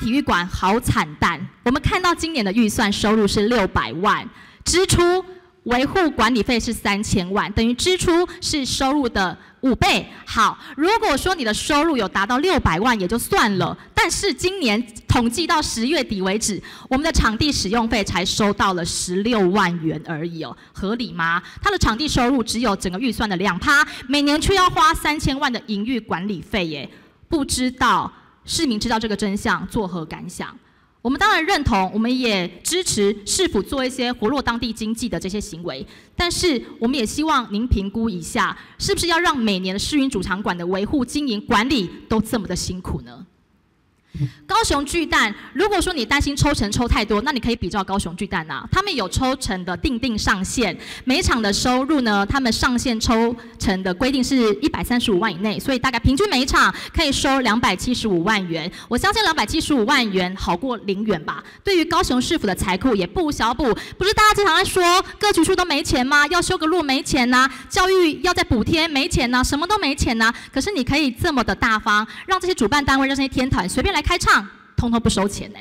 体育馆好惨淡，我们看到今年的预算收入是六百万，支出维护管理费是三千万，等于支出是收入的五倍。好，如果说你的收入有达到六百万也就算了，但是今年统计到十月底为止，我们的场地使用费才收到了十六万元而已哦，合理吗？它的场地收入只有整个预算的两趴，每年却要花三千万的营运管理费耶，不知道。市民知道这个真相，作何感想？我们当然认同，我们也支持市府做一些活络当地经济的这些行为，但是我们也希望您评估一下，是不是要让每年的市运主场馆的维护、经营、管理都这么的辛苦呢？高雄巨蛋，如果说你担心抽成抽太多，那你可以比照高雄巨蛋呐，他们有抽成的定定上限，每场的收入呢，他们上限抽成的规定是一百三十五万以内，所以大概平均每一场可以收两百七十五万元。我相信两百七十五万元好过零元吧。对于高雄市府的财库也不小补，不是大家经常在说各局处都没钱吗？要修个路没钱呐，教育要再补贴没钱呐，什么都没钱呐。可是你可以这么的大方，让这些主办单位、让这些天团随便来。开唱，通通不收钱呢。